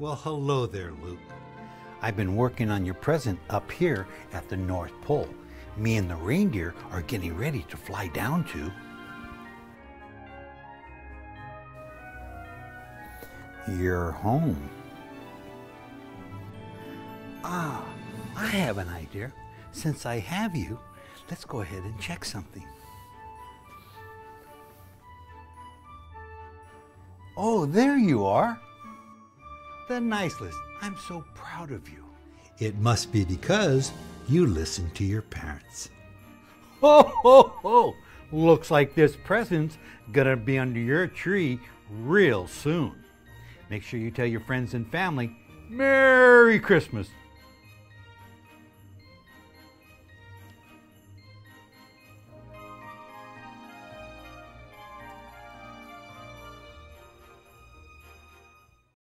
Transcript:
Well, hello there, Luke. I've been working on your present up here at the North Pole. Me and the reindeer are getting ready to fly down to. Your home. Ah, I have an idea. Since I have you, let's go ahead and check something. Oh, there you are. The nice list. I'm so proud of you. It must be because you listen to your parents. Ho, ho, ho! Looks like this present's gonna be under your tree real soon. Make sure you tell your friends and family Merry Christmas